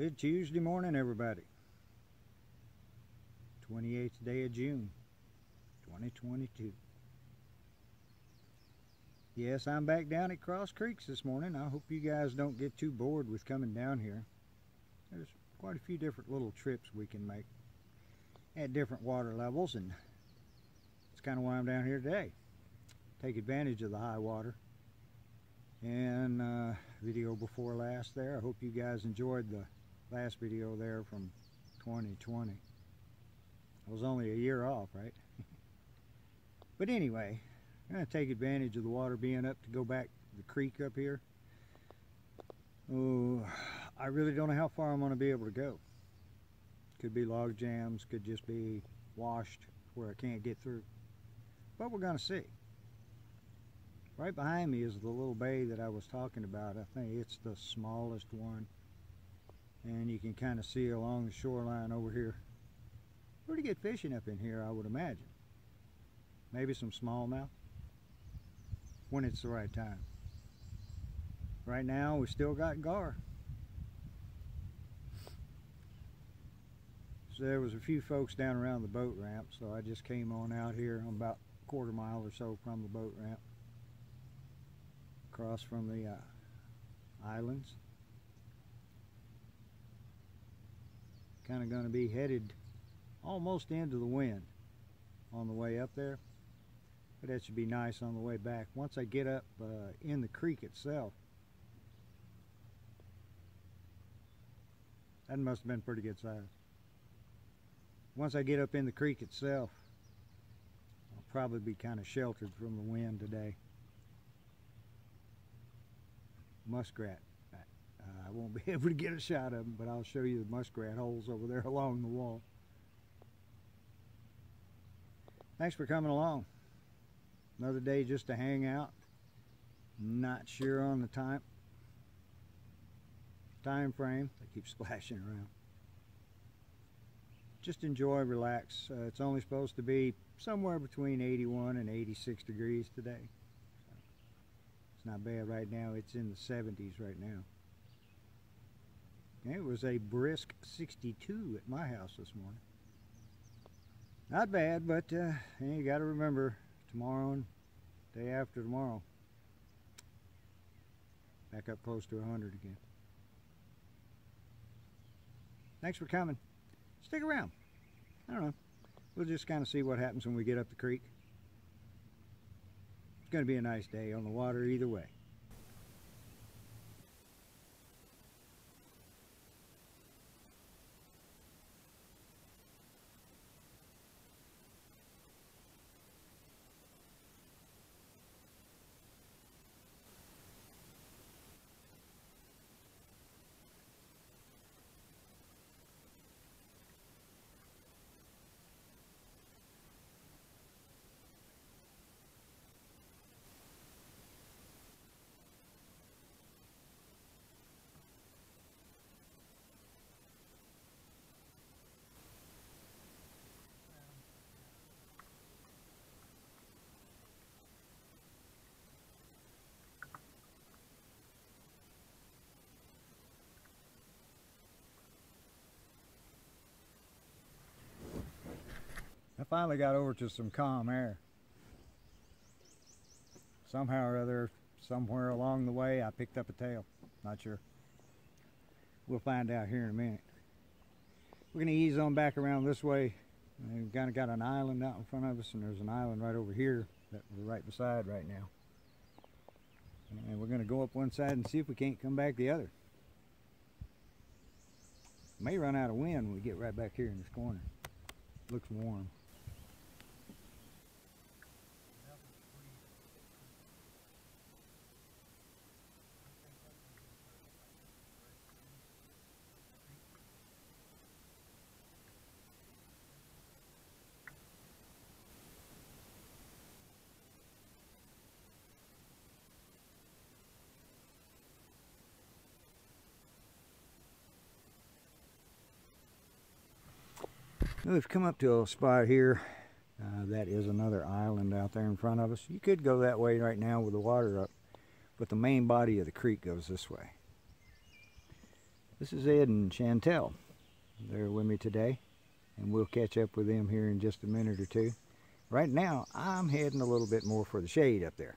Good Tuesday morning, everybody. 28th day of June, 2022. Yes, I'm back down at Cross Creeks this morning. I hope you guys don't get too bored with coming down here. There's quite a few different little trips we can make at different water levels, and that's kind of why I'm down here today. Take advantage of the high water. And uh, video before last there. I hope you guys enjoyed the last video there from 2020. I was only a year off, right? but anyway, I'm going to take advantage of the water being up to go back the creek up here. Oh, I really don't know how far I'm going to be able to go. Could be log jams, could just be washed where I can't get through. But we're going to see. Right behind me is the little bay that I was talking about. I think it's the smallest one and you can kind of see along the shoreline over here. Pretty good fishing up in here I would imagine. Maybe some smallmouth when it's the right time. Right now we still got gar. So there was a few folks down around the boat ramp so I just came on out here I'm about a quarter mile or so from the boat ramp. Across from the uh, islands kind of going to be headed almost into the wind on the way up there. But that should be nice on the way back. Once I get up uh, in the creek itself that must have been pretty good size. Once I get up in the creek itself I'll probably be kind of sheltered from the wind today. Muskrat I won't be able to get a shot of them, but I'll show you the muskrat holes over there along the wall. Thanks for coming along. Another day just to hang out. Not sure on the time time frame. They keep splashing around. Just enjoy, relax. Uh, it's only supposed to be somewhere between 81 and 86 degrees today. So it's not bad right now. It's in the 70s right now. It was a brisk 62 at my house this morning. Not bad, but uh, you got to remember tomorrow and day after tomorrow. Back up close to 100 again. Thanks for coming. Stick around. I don't know. We'll just kind of see what happens when we get up the creek. It's going to be a nice day on the water either way. Finally got over to some calm air. Somehow or other, somewhere along the way, I picked up a tail. Not sure. We'll find out here in a minute. We're going to ease on back around this way. We've kind of got an island out in front of us, and there's an island right over here that we're right beside right now. And we're going to go up one side and see if we can't come back the other. May run out of wind when we get right back here in this corner. Looks warm. We've come up to a spot here. Uh, that is another island out there in front of us. You could go that way right now with the water up, but the main body of the creek goes this way. This is Ed and Chantelle. They're with me today, and we'll catch up with them here in just a minute or two. Right now, I'm heading a little bit more for the shade up there.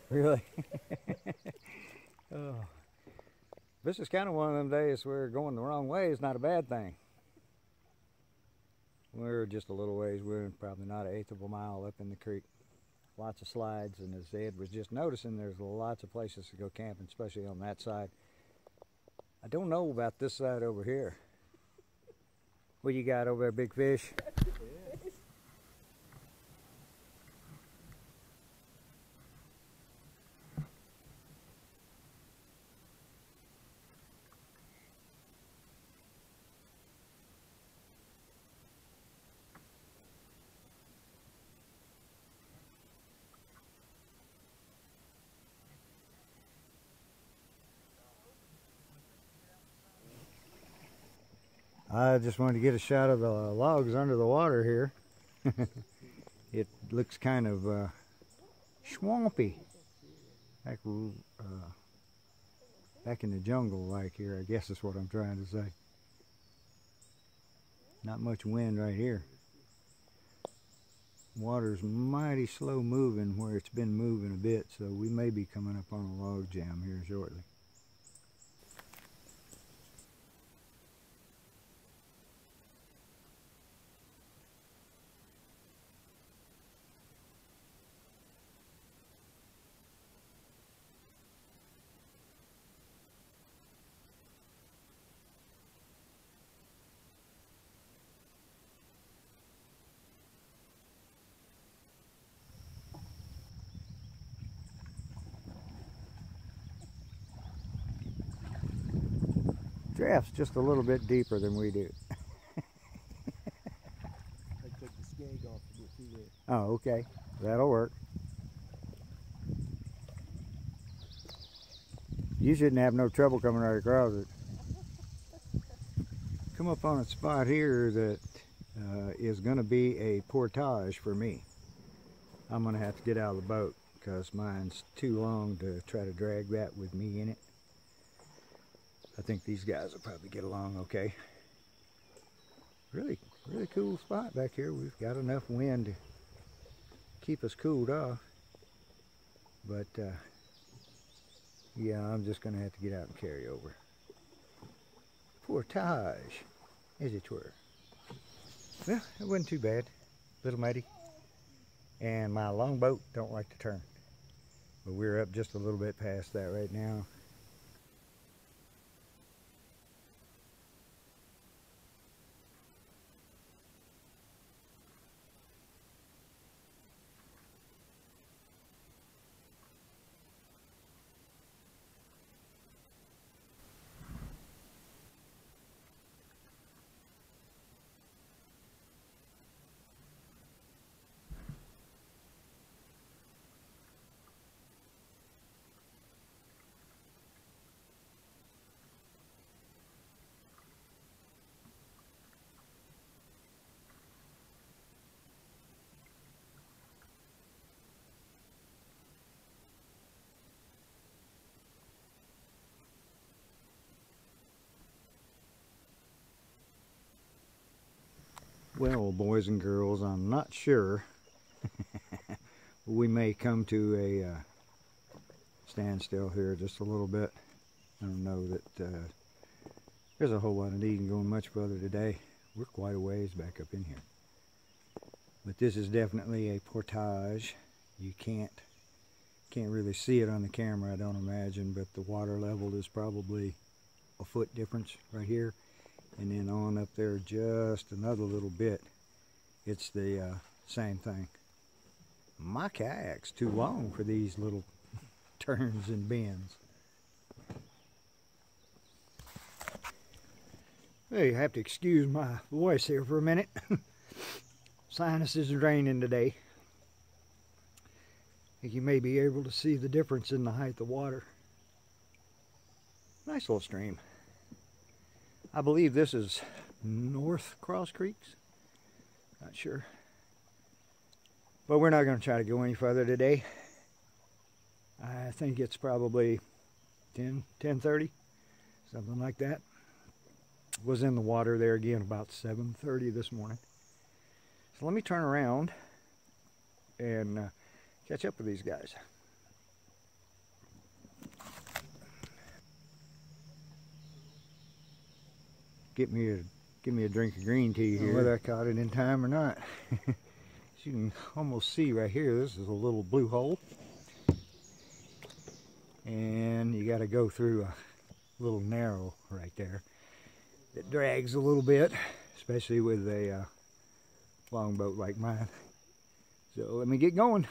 Really. oh. This is kind of one of them days where going the wrong way is not a bad thing. We're just a little ways. We're probably not an eighth of a mile up in the creek. Lots of slides, and as Ed was just noticing, there's lots of places to go camping, especially on that side. I don't know about this side over here. What you got over there, big fish? I just wanted to get a shot of the logs under the water here. it looks kind of uh, swampy. Back, uh, back in the jungle like here, I guess is what I'm trying to say. Not much wind right here. Water's mighty slow moving where it's been moving a bit, so we may be coming up on a log jam here shortly. Draft's just a little bit deeper than we do. oh, okay. That'll work. You shouldn't have no trouble coming right across it. Come up on a spot here that uh, is going to be a portage for me. I'm going to have to get out of the boat because mine's too long to try to drag that with me in it. I think these guys will probably get along okay. Really, really cool spot back here. We've got enough wind to keep us cooled off. But, uh, yeah, I'm just going to have to get out and carry over. Portage, as it were. Well, it wasn't too bad. Little muddy. And my longboat don't like to turn. But we're up just a little bit past that right now. Well, boys and girls, I'm not sure. we may come to a uh, standstill here just a little bit. I don't know that uh, there's a whole lot of need in going much further today. We're quite a ways back up in here. But this is definitely a portage. You can't can't really see it on the camera, I don't imagine, but the water level is probably a foot difference right here. And then on up there just another little bit, it's the uh, same thing. My kayak's too long for these little turns and bends. Well, you have to excuse my voice here for a minute. Sinus is draining today. You may be able to see the difference in the height of water. Nice little stream. I believe this is North Cross Creeks. Not sure. But we're not going to try to go any further today. I think it's probably 10, 10.30, something like that. Was in the water there again about 7.30 this morning. So let me turn around and uh, catch up with these guys. Get me a give me a drink of green tea here. Whether I caught it in time or not. As you can almost see right here, this is a little blue hole. And you got to go through a little narrow right there that drags a little bit, especially with a uh, longboat like mine. So let me get going.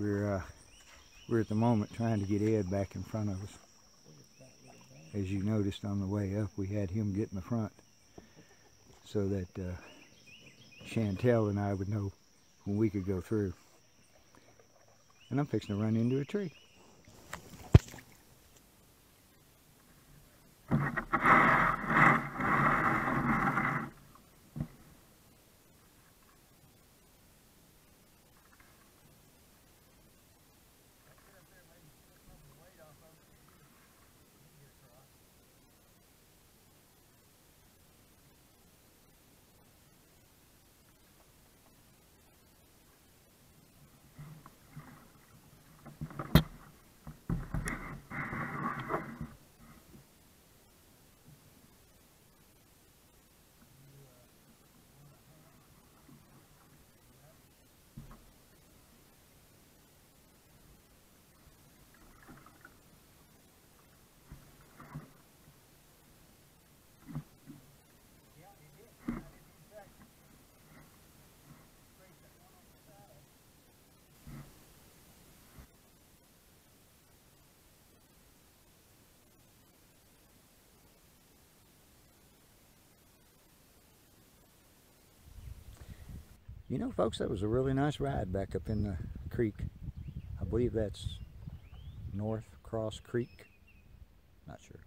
We're uh, we're at the moment trying to get Ed back in front of us. As you noticed on the way up, we had him get in the front so that uh, Chantelle and I would know when we could go through. And I'm fixing to run into a tree. You know, folks, that was a really nice ride back up in the creek. I believe that's North Cross Creek. Not sure.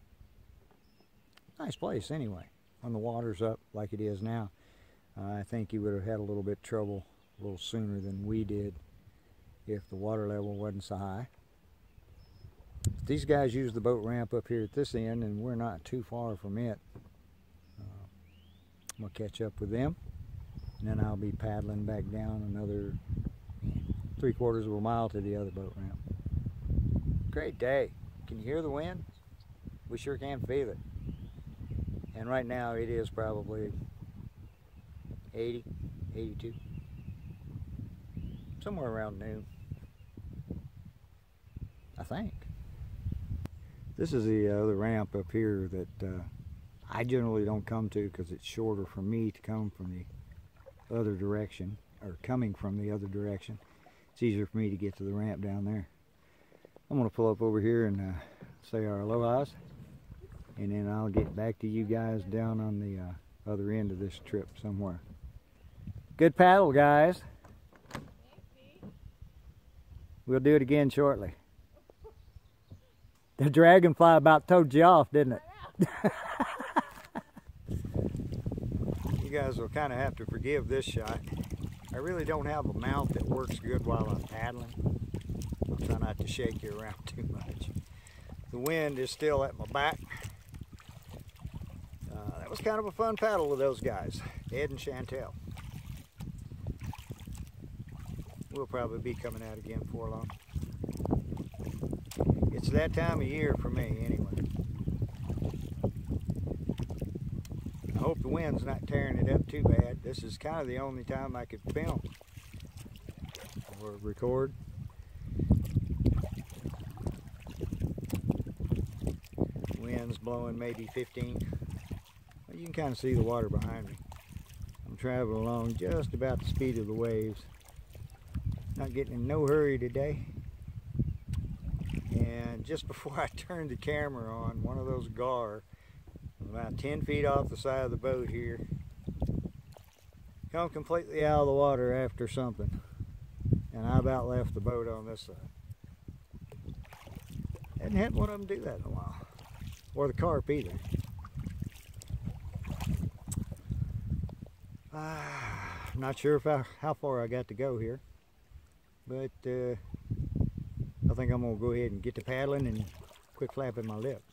Nice place anyway. When the water's up like it is now, uh, I think you would have had a little bit of trouble a little sooner than we did if the water level wasn't so high. These guys use the boat ramp up here at this end and we're not too far from it. Uh, I'm going to catch up with them. And then I'll be paddling back down another three quarters of a mile to the other boat ramp. Great day. Can you hear the wind? We sure can feel it. And right now it is probably 80, 82. Somewhere around noon. I think. This is the other ramp up here that uh, I generally don't come to because it's shorter for me to come from the other direction, or coming from the other direction. It's easier for me to get to the ramp down there. I'm going to pull up over here and uh, say our alohas, and then I'll get back to you guys down on the uh, other end of this trip somewhere. Good paddle, guys. We'll do it again shortly. The dragonfly about towed you off, didn't it? guys will kind of have to forgive this shot. I really don't have a mount that works good while I'm paddling. I'll try not to shake you around too much. The wind is still at my back. Uh, that was kind of a fun paddle with those guys, Ed and Chantelle. We'll probably be coming out again before long. It's that time of year for me anyway. I hope the wind's not tearing it up too bad. This is kind of the only time I could film or record. Wind's blowing maybe 15. You can kind of see the water behind me. I'm traveling along just about the speed of the waves. Not getting in no hurry today. And just before I turned the camera on, one of those gar, about 10 feet off the side of the boat here, come completely out of the water after something. And I about left the boat on this side. Hadn't had one of them do that in a while. Or the carp either. Ah, not sure if I, how far I got to go here. But uh, I think I'm going to go ahead and get to paddling and quit flapping my lips.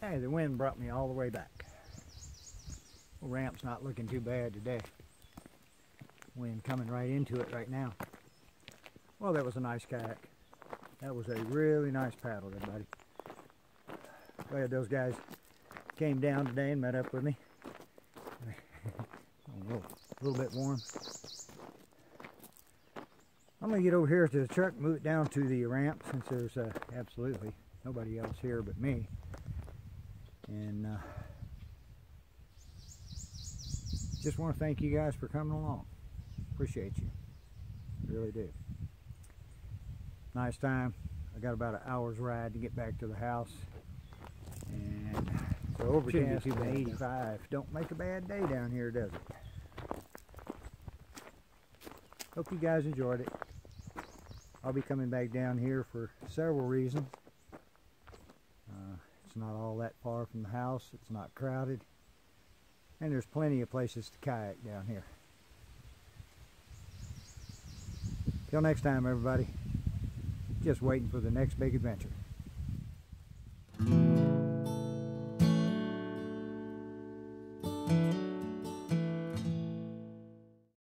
Hey, the wind brought me all the way back. The ramp's not looking too bad today. Wind coming right into it right now. Well, that was a nice kayak. That was a really nice paddle, everybody. Glad those guys came down today and met up with me. a, little, a little bit warm. I'm going to get over here to the truck, move it down to the ramp since there's uh, absolutely nobody else here but me. And uh, just want to thank you guys for coming along. Appreciate you. Really do. Nice time. I got about an hour's ride to get back to the house. And so overcast to 85. Don't make a bad day down here, does it? Hope you guys enjoyed it. I'll be coming back down here for several reasons. It's not all that far from the house. It's not crowded. And there's plenty of places to kayak down here. Till next time, everybody. Just waiting for the next big adventure.